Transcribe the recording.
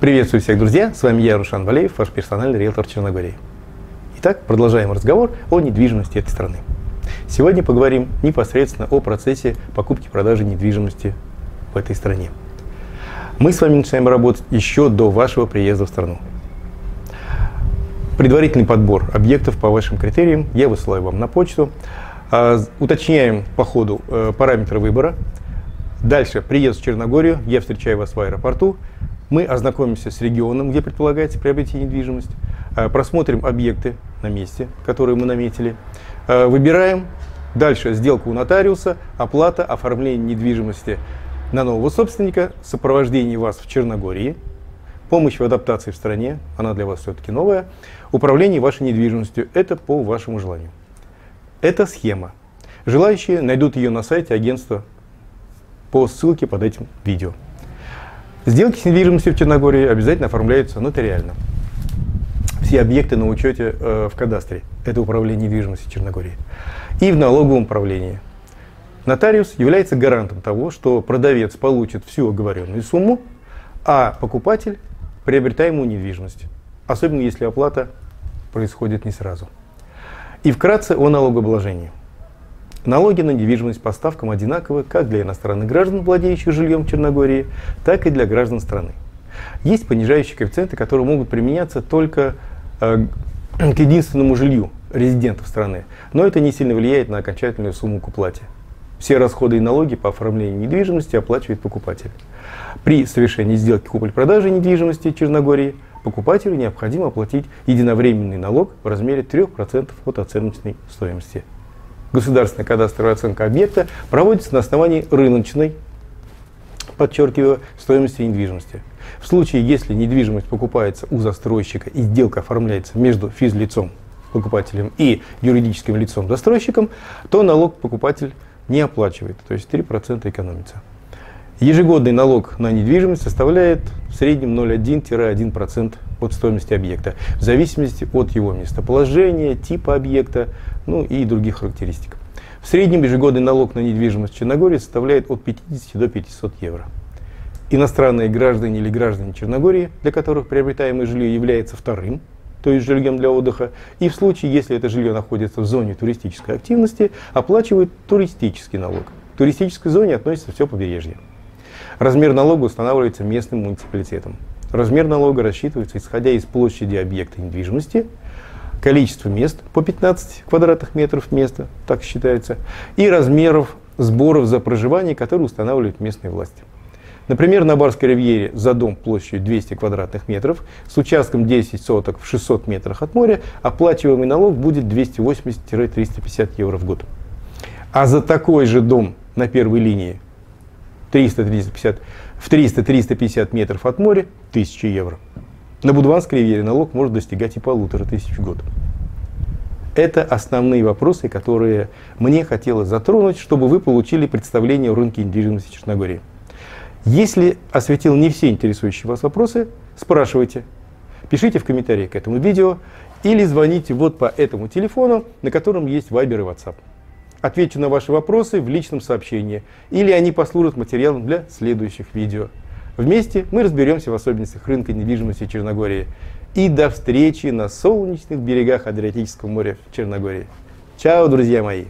Приветствую всех, друзья! С вами я, Рушан Валеев, ваш персональный риэлтор Черногории. Итак, продолжаем разговор о недвижимости этой страны. Сегодня поговорим непосредственно о процессе покупки-продажи недвижимости в этой стране. Мы с вами начинаем работать еще до вашего приезда в страну. Предварительный подбор объектов по вашим критериям я высылаю вам на почту. А, уточняем по ходу э, параметры выбора. Дальше приезд в Черногорию, я встречаю вас в аэропорту. Мы ознакомимся с регионом, где предполагается приобрести недвижимость, а, просмотрим объекты на месте, которые мы наметили, а, выбираем дальше сделку у нотариуса, оплата, оформление недвижимости на нового собственника, сопровождение вас в Черногории, помощь в адаптации в стране, она для вас все-таки новая, управление вашей недвижимостью, это по вашему желанию. Это схема. Желающие найдут ее на сайте агентства по ссылке под этим видео. Сделки с недвижимостью в Черногории обязательно оформляются нотариально. Все объекты на учете э, в кадастре. Это управление недвижимостью Черногории. И в налоговом управлении. Нотариус является гарантом того, что продавец получит всю оговоренную сумму, а покупатель приобретаемую недвижимость. Особенно если оплата происходит не сразу. И вкратце о налогообложении. Налоги на недвижимость по ставкам одинаковы как для иностранных граждан, владеющих жильем в Черногории, так и для граждан страны. Есть понижающие коэффициенты, которые могут применяться только э, к единственному жилью резидентов страны, но это не сильно влияет на окончательную сумму к уплате. Все расходы и налоги по оформлению недвижимости оплачивает покупатель. При совершении сделки купли-продажи недвижимости в Черногории покупателю необходимо оплатить единовременный налог в размере 3% от оценочной стоимости государственная кадастровая оценка объекта проводится на основании рыночной, подчеркиваю, стоимости недвижимости. В случае, если недвижимость покупается у застройщика и сделка оформляется между физлицом, покупателем и юридическим лицом застройщиком, то налог покупатель не оплачивает, то есть 3% экономится. Ежегодный налог на недвижимость составляет в среднем 0,1-1% от стоимости объекта, в зависимости от его местоположения, типа объекта, ну и других характеристик. В среднем ежегодный налог на недвижимость в Черногории составляет от 50 до 500 евро. Иностранные граждане или граждане Черногории, для которых приобретаемое жилье является вторым, то есть жильем для отдыха, и в случае, если это жилье находится в зоне туристической активности, оплачивают туристический налог. К туристической зоне относится все побережье. Размер налога устанавливается местным муниципалитетом. Размер налога рассчитывается исходя из площади объекта недвижимости, количества мест по 15 квадратных метров места, так считается, и размеров сборов за проживание, которые устанавливают местные власти. Например, на Барской ривьере за дом площадью 200 квадратных метров с участком 10 соток в 600 метрах от моря оплачиваемый налог будет 280-350 евро в год. А за такой же дом на первой линии 300-350, в 300-350 метров от моря 1000 евро. На Будванской ривьере налог может достигать и полутора тысяч в год. Это основные вопросы, которые мне хотелось затронуть, чтобы вы получили представление о рынке недвижимости Черногории. Если осветил не все интересующие вас вопросы, спрашивайте, пишите в комментариях к этому видео или звоните вот по этому телефону, на котором есть Viber и WhatsApp. Отвечу на ваши вопросы в личном сообщении, или они послужат материалом для следующих видео. Вместе мы разберемся в особенностях рынка недвижимости Черногории. И до встречи на солнечных берегах Адриатического моря в Черногории. Чао, друзья мои!